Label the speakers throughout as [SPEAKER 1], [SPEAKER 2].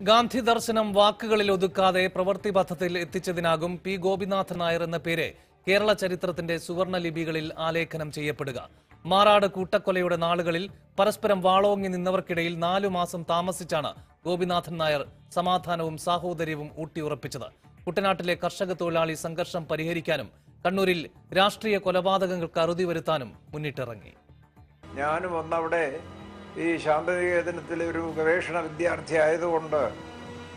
[SPEAKER 1] ഗാന്ധി ദർശനം വാക്കുകളിൽ ഒതുക്കാതെ പ്രവൃത്തി പഥത്തിൽ എത്തിച്ചതിനാകും പി ഗോപിനാഥൻ നായർ എന്ന പേര് കേരള ചരിത്രത്തിന്റെ സുവർണ ലിപികളിൽ ആലേഖനം ചെയ്യപ്പെടുക. മാറാട് കൂട്ടക്കൊലയുടെ നാളുകളിൽ പരസ്പരം വാളോങ്ങി നിന്നവർക്കിടയിൽ നാലു മാസം താമസിച്ചാണ് ഗോപിനാഥൻ നായർ സമാധാനവും സാഹോദര്യവും ഊട്ടിയുറപ്പിച്ചത്. കുട്ടനാട്ടിലെ കർഷക തൊഴിലാളി സംഘർഷം പരിഹരിക്കാനും കണ്ണൂരിൽ രാഷ്ട്രീയ കൊലപാതകങ്ങൾക്ക് അറുതി വരുത്താനും മുന്നിട്ടിറങ്ങി.
[SPEAKER 2] ഞാനും ഒന്നവിടെ ഈ ശാന്തനികേതനത്തിലെ ഒരു ഗവേഷണ വിദ്യാർത്ഥി ആയതുകൊണ്ട്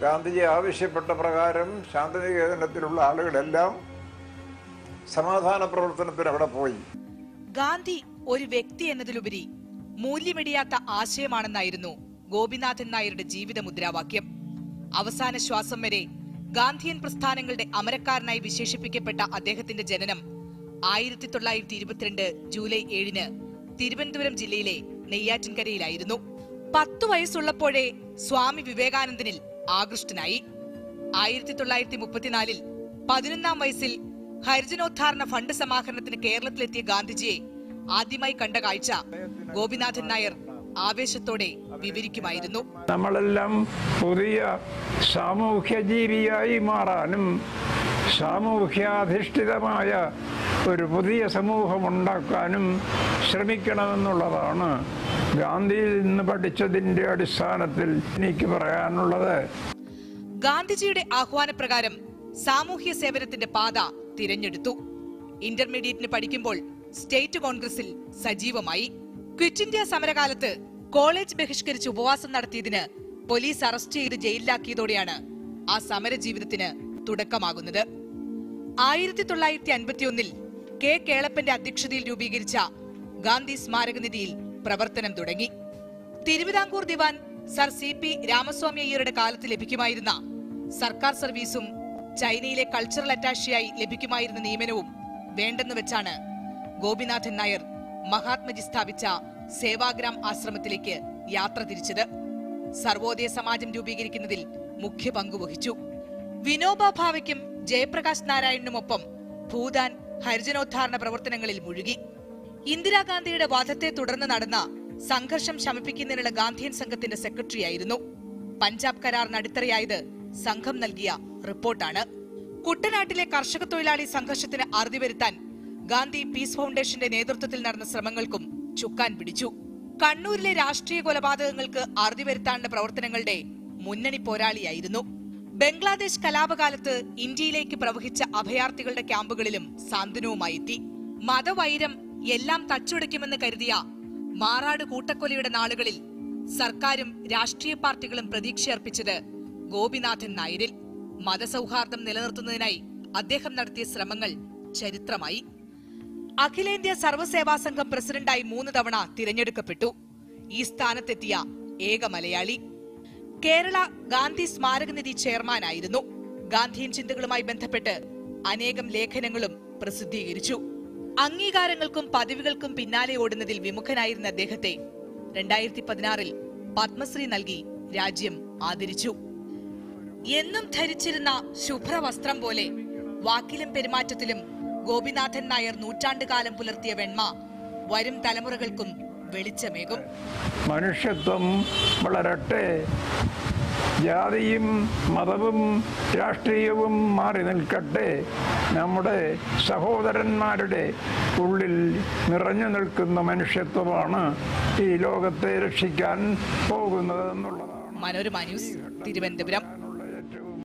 [SPEAKER 2] ഗാന്ധിജി ആവശ്യപ്പെട്ട പ്രകാരം ശാന്തനികേതനത്തിലുള്ള ആളുകളെല്ലാം സമാധാന പ്രവർത്തനത്തിന് അവിടെ പോയി.
[SPEAKER 3] ഗാന്ധി ഒരു വ്യക്തി എന്നതിലുപരി മൂല്യമിടിയാത്ത ആശയമാണെന്നായിരുന്നു ഗോപിനാഥൻ നായരുടെ ജീവിത മുദ്രാവാക്യം. അവസാന ശ്വാസം വരെ ഗാന്ധിയൻ പ്രസ്ഥാനങ്ങളുടെ അമരക്കാരനായി വിശേഷിപ്പിക്കപ്പെട്ട അദ്ദേഹത്തിന്റെ ജനനം ആയിരത്തി തൊള്ളായിരത്തി ഇരുപത്തിരണ്ട് ജൂലൈ ഏഴിന് തിരുവനന്തപുരം ജില്ലയിലെ നെയ്യാറ്റിൻകരയിലായിരുന്നു. പത്തു വയസ്സുള്ളപ്പോഴേ സ്വാമി വിവേകാനന്ദനിൽ ആകൃഷ്ടനായി. ആയിരത്തി തൊള്ളായിരത്തി മുപ്പത്തിനാലിൽ പതിനൊന്നാം വയസ്സിൽ ഹരിജനോദ്ധാരണ ഫണ്ട് സമാഹരണത്തിന് കേരളത്തിലെത്തിയ ഗാന്ധിജിയെ ആദ്യമായി കണ്ട കാഴ്ച ഗോപിനാഥൻ നായർ ആവേശത്തോടെ വിവരിക്കുമായിരുന്നു.
[SPEAKER 4] നമ്മളെല്ലാം പുതിയ സാമൂഹ്യ ജീവിയായി മാറാനും സാമൂഹ്യാധിഷ്ഠിതമായ ഒരു പുതിയ സമൂഹം ഉണ്ടാക്കാനും ശ്രമിക്കണമെന്നുള്ളതാണ് ഗാന്ധിയിൽ നിന്ന് പഠിച്ചതിന്റെ അടിസ്ഥാനത്തിൽ എനിക്ക് പറയാനുള്ളത്.
[SPEAKER 3] ഗാന്ധിജിയുടെ ആഹ്വാനപ്രകാരം സാമൂഹ്യ സേവനത്തിന്റെ പാത തിരഞ്ഞെടുത്തു. ഇന്റർമീഡിയറ്റിന് പഠിക്കുമ്പോൾ സ്റ്റേറ്റ് കോൺഗ്രസിൽ സജീവമായി. ക്വിറ്റ് ഇന്ത്യ സമരകാലത്ത് കോളേജ് ബഹിഷ്കരിച്ച് ഉപവാസം നടത്തിയതിന് പോലീസ് അറസ്റ്റ് ചെയ്ത് ജയിലിലാക്കിയതോടെയാണ് ആ സമര ജീവിതത്തിന് തുടക്കമാകുന്നത്. ആയിരത്തി തൊള്ളായിരത്തി അൻപത്തിയൊന്നിൽ കെ കേളപ്പന്റെ അധ്യക്ഷതയിൽ രൂപീകരിച്ച ഗാന്ധി സ്മാരക നിധിയിൽ പ്രവർത്തനം തുടങ്ങി. Travancore Dewan sir C P Ramaswamy അയ്യരുടെ കാലത്ത് ലഭിക്കുമായിരുന്ന സർക്കാർ സർവീസും ചൈനയിലെ കൾച്ചറൽ അറ്റാഷിയായി ലഭിക്കുമായിരുന്ന നിയമനവും വേണ്ടെന്ന് വെച്ചാണ് ഗോപിനാഥൻ നായർ മഹാത്മജി സ്ഥാപിച്ച സേവാഗ്രാം ആശ്രമത്തിലേക്ക് യാത്ര തിരിച്ചത്. സർവോദയ സമാജം രൂപീകരിക്കുന്നതിൽ മുഖ്യ പങ്കുവഹിച്ചു വിനോബ ഭാവയ്ക്കും ജയപ്രകാശ് നാരായണനുമൊപ്പം ഭൂതാൻ ഹരിജനോദ്ധാരണ പ്രവർത്തനങ്ങളിൽ മുഴുകി. ഇന്ദിരാഗാന്ധിയുടെ വധത്തെ തുടർന്ന് നടന്ന സംഘർഷം ശമിപ്പിക്കുന്നതിനുള്ള ഗാന്ധിയൻ സംഘത്തിന്റെ സെക്രട്ടറിയായിരുന്നു. പഞ്ചാബ് കരാർ അടിത്തറയായത് സംഘം നൽകിയ റിപ്പോർട്ടാണ്. കുട്ടനാട്ടിലെ കർഷക തൊഴിലാളി സംഘർഷത്തിന് അറുതി വരുത്താൻ ഗാന്ധി പീസ് ഫൗണ്ടേഷന്റെ നേതൃത്വത്തിൽ നടന്ന ശ്രമങ്ങൾക്കും ചുക്കാൻ പിടിച്ചു. കണ്ണൂരിലെ രാഷ്ട്രീയ കൊലപാതകങ്ങൾക്ക് അറുതി വരുത്താനുള്ള പ്രവർത്തനങ്ങളുടെ മുന്നണി പോരാളിയായിരുന്നു. ബംഗ്ലാദേശ് കലാപകാലത്ത് ഇന്ത്യയിലേക്ക് പ്രവഹിച്ച അഭയാർത്ഥികളുടെ ക്യാമ്പുകളിലും സാന്ത്വനവുമായി എത്തി. മതവൈരം എല്ലാം തച്ചുടയ്ക്കുമെന്ന് കരുതിയ മാറാട് കൂട്ടക്കൊലയുടെ നാളുകളിൽ സർക്കാരും രാഷ്ട്രീയ പാർട്ടികളും പ്രതീക്ഷയർപ്പിച്ചത് ഗോപിനാഥൻ നായരിൽ. മതസൗഹാർദ്ദം നിലനിർത്തുന്നതിനായി അദ്ദേഹം നടത്തിയ ശ്രമങ്ങൾ ചരിത്രമായി. അഖിലേന്ത്യാ സർവസേവാ സംഘം പ്രസിഡന്റായി മൂന്ന് തവണ തിരഞ്ഞെടുക്കപ്പെട്ടു. ഈ സ്ഥാനത്തെത്തിയ ഏക മലയാളി. കേരള ഗാന്ധി സ്മാരകനിധി ചെയർമാനായിരുന്നു. ഗാന്ധിയൻ ചിന്തകളുമായി ബന്ധപ്പെട്ട് അനേകം ലേഖനങ്ങളും പ്രസിദ്ധീകരിച്ചു. അംഗീകാരങ്ങൾക്കും പദവികൾക്കും പിന്നാലെ ഓടുന്നതിൽ വിമുഖനായിരുന്ന അദ്ദേഹത്തെ രണ്ടായിരത്തി പതിനാറിൽ പത്മശ്രീ നൽകി രാജ്യം ആദരിച്ചു. എന്നും ധരിച്ചിരുന്ന ശുഭ്രവസ്ത്രം പോലെ വാക്കിലും പെരുമാറ്റത്തിലും ഗോപിനാഥൻ നായർ നൂറ്റാണ്ടുകാലം പുലർത്തിയ വെണ്മ വരും തലമുറകൾക്കും വെളിച്ചമേകും.
[SPEAKER 4] മനുഷ്യത്വം വളരട്ടെ. ജാതിയും മതവും രാഷ്ട്രീയവും മാറി നിൽക്കട്ടെ. നമ്മുടെ സഹോദരന്മാരുടെ ഉള്ളിൽ നിറഞ്ഞു നിൽക്കുന്ന മനുഷ്യത്വമാണ് ഈ ലോകത്തെ രക്ഷിക്കാൻ പോകുന്നത് എന്നുള്ളതാണ്
[SPEAKER 3] മനോരമ ന്യൂസ് തിരുവനന്തപുരം.